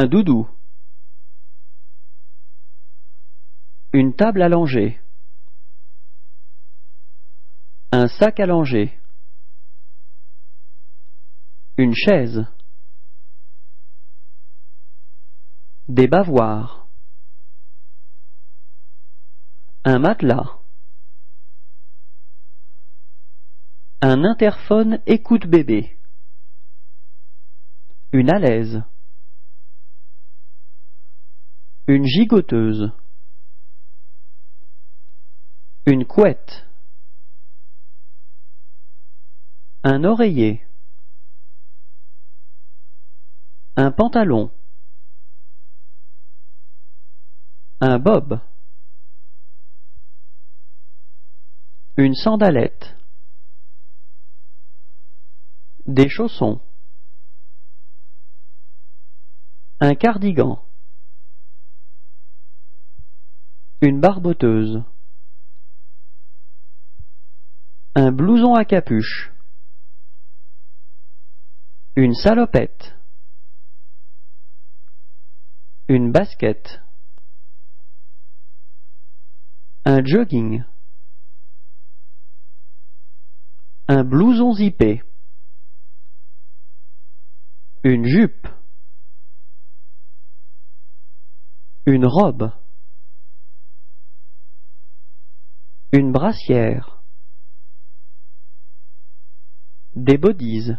Un doudou. Une table allongée. Un sac allongé. Une chaise. Des bavoirs. Un matelas. Un interphone écoute bébé. Une alaise. Une gigoteuse. Une couette. Un oreiller. Un pantalon. Un bob. Une sandalette. Des chaussons. Un cardigan. Une barboteuse. Un blouson à capuche. Une salopette. Une basket. Un jogging. Un blouson zippé. Une jupe. Une robe. Une brassière. Des bodies.